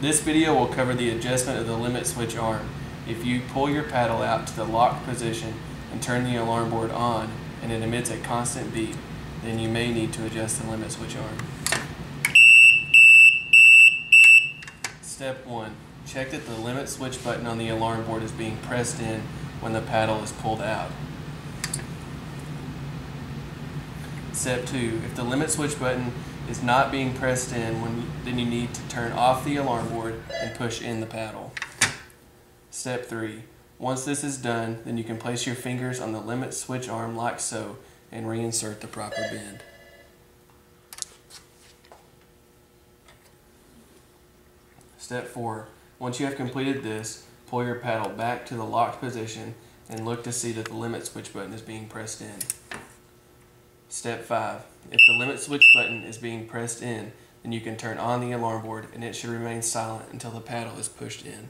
This video will cover the adjustment of the limit switch arm. If you pull your paddle out to the locked position and turn the alarm board on and it emits a constant beep, then you may need to adjust the limit switch arm. Step 1. Check that the limit switch button on the alarm board is being pressed in when the paddle is pulled out. Step 2. If the limit switch button is not being pressed in, when, then you need to turn off the alarm board and push in the paddle. Step 3. Once this is done, then you can place your fingers on the limit switch arm like so and reinsert the proper bend. Step 4. Once you have completed this, pull your paddle back to the locked position and look to see that the limit switch button is being pressed in. Step 5. If the limit switch button is being pressed in, then you can turn on the alarm board and it should remain silent until the paddle is pushed in.